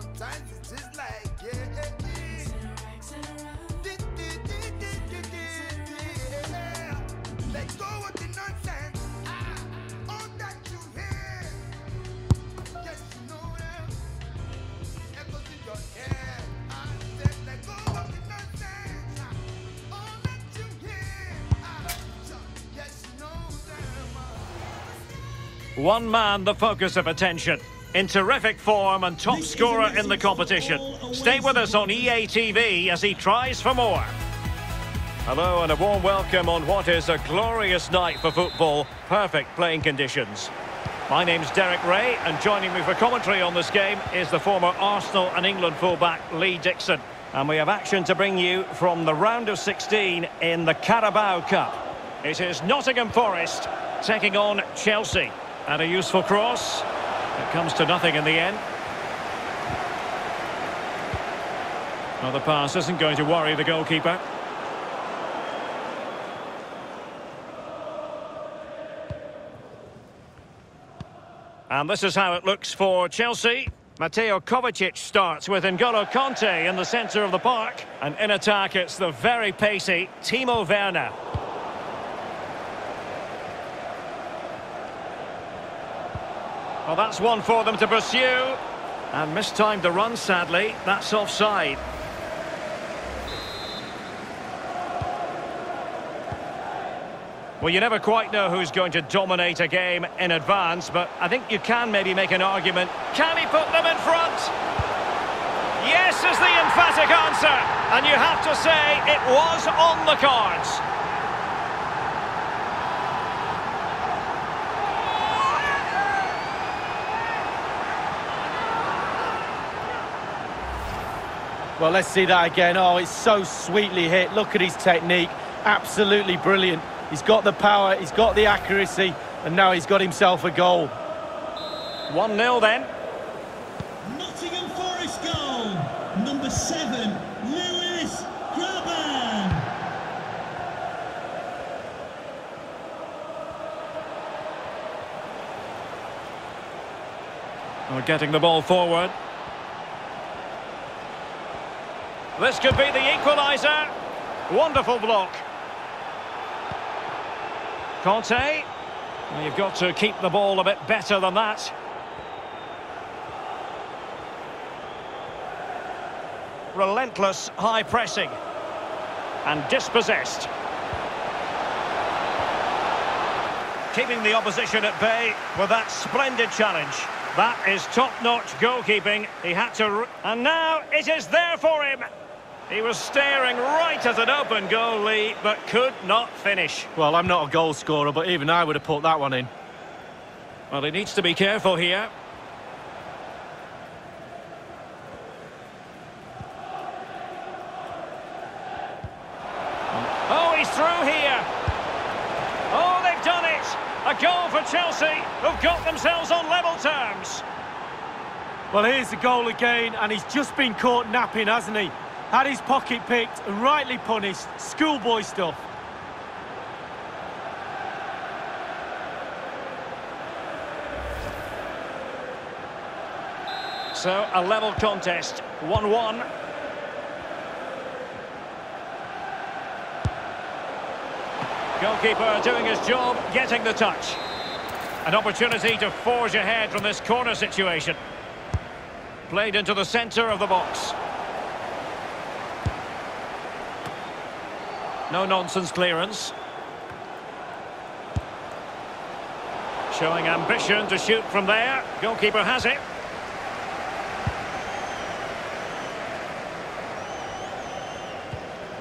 sometimes it's like, yeah. Let go of the nonsense. Ah, all that you hear. Yes, you know that. Echoes in your head. I said, let go of the nonsense. Ah, all that you hear. Ah, yes, you know that. One man, the focus of attention. In terrific form and top scorer in the competition. Stay with us on EA TV as he tries for more. Hello and a warm welcome on what is a glorious night for football. Perfect playing conditions. My name's Derek Ray and joining me for commentary on this game is the former Arsenal and England fullback Lee Dixon. And we have action to bring you from the round of 16 in the Carabao Cup. It is Nottingham Forest taking on Chelsea. And a useful cross. It comes to nothing in the end. Well, the pass isn't going to worry the goalkeeper. And this is how it looks for Chelsea. Mateo Kovacic starts with N'Golo Kanté in the centre of the park. And in attack, it's the very pacey Timo Werner. Well, that's one for them to pursue. And mistimed the run, sadly. That's offside. Well, you never quite know who's going to dominate a game in advance, but I think you can maybe make an argument. Can he put them in front? Yes is the emphatic answer. And you have to say it was on the cards. Well, let's see that again. Oh, it's so sweetly hit. Look at his technique. Absolutely brilliant. He's got the power, he's got the accuracy, and now he's got himself a goal. 1-0 then. Nottingham Forest goal. Number seven, Lewis Grabban. We're getting the ball forward. This could be the equaliser. Wonderful block. Kanté. You've got to keep the ball a bit better than that. Relentless high pressing. And dispossessed. Keeping the opposition at bay with that splendid challenge. That is top-notch goalkeeping. He had to... And now it is there for him. He was staring right at an open goalie, but could not finish. Well, I'm not a goal scorer, but even I would have put that one in. Well, he needs to be careful here. Oh, he's through here. Oh, they've done it. A goal for Chelsea, who've got themselves on level terms. Well, here's the goal again, and he's just been caught napping, hasn't he? Had his pocket picked and rightly punished. Schoolboy stuff. So, a level contest, 1-1. Goalkeeper doing his job, getting the touch. An opportunity to forge ahead from this corner situation. Played into the centre of the box. No-nonsense clearance. Showing ambition to shoot from there. Goalkeeper has it.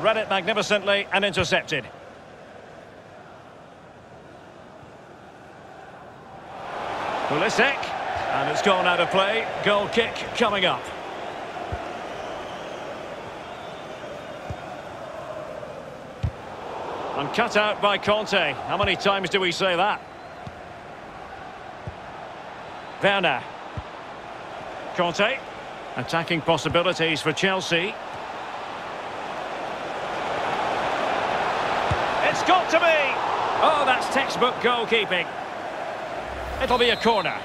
Read it magnificently and intercepted. Pulisic. And it's gone out of play. Goal kick coming up. And cut out by Kanté. How many times do we say that? Werner. Kanté. Attacking possibilities for Chelsea. It's got to be! Oh, that's textbook goalkeeping. It'll be a corner.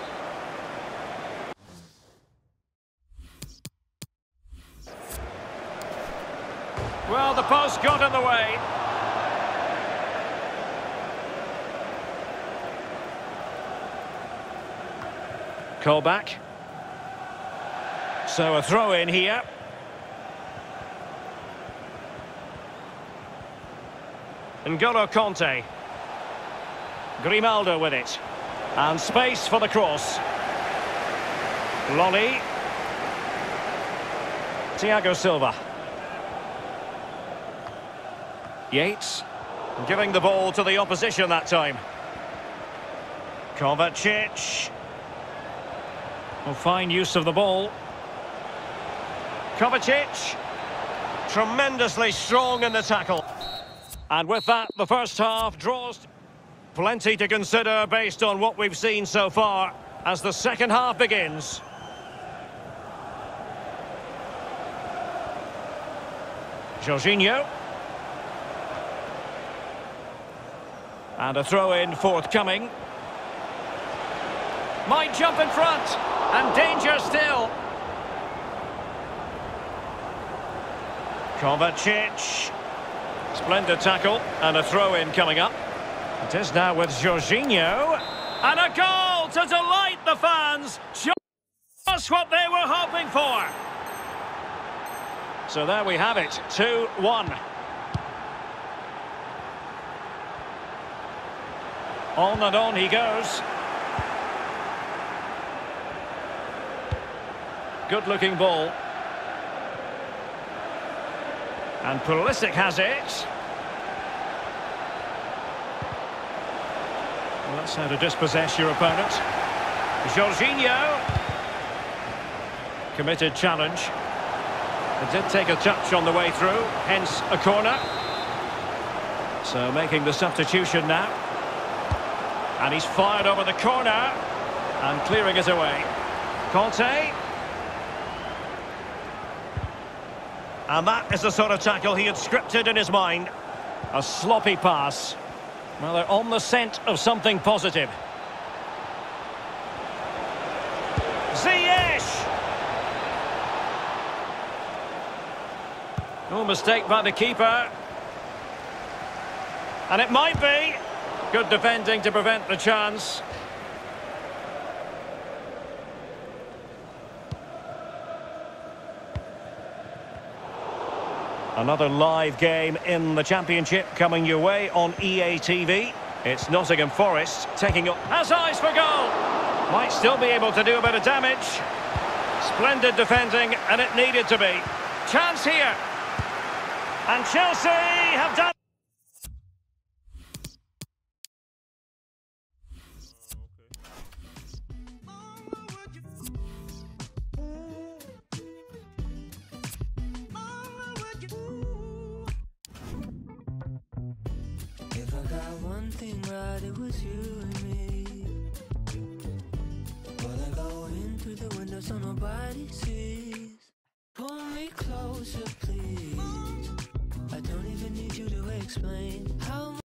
Well, the post got in the way. Colback. So a throw in here. and N'Golo Kanté. Grimaldo with it. And space for the cross. Lolley. Thiago Silva. Yates. Giving the ball to the opposition that time. Kovacic. Well, fine use of the ball. Kovacic. Tremendously strong in the tackle. And with that, the first half draws. Plenty to consider based on what we've seen so far as the second half begins. Jorginho. And a throw-in forthcoming. Might jump in front. And danger still. Kovacic. Splendid tackle. And a throw-in coming up. It is now with Jorginho. And a goal to delight the fans. Just what they were hoping for. So there we have it. 2-1. On and on he goes. Good looking ball. And Pulisic has it. Well, that's how to dispossess your opponent. Jorginho. Committed challenge. It did take a touch on the way through, hence a corner. So making the substitution now. And he's fired over the corner and clearing it away. Kanté. And that is the sort of tackle he had scripted in his mind. A sloppy pass. Well, they're on the scent of something positive. Ziyech! No mistake by the keeper. And it might be. Good defending to prevent the chance. Another live game in the Championship coming your way on EA TV. It's Nottingham Forest taking up... Has eyes for goal! Might still be able to do a bit of damage. Splendid defending, and it needed to be. Chance here. And Chelsea have. Right, it was you and me. Well, I go in through the window so nobody sees. Pull me closer, please. I don't even need you to explain how.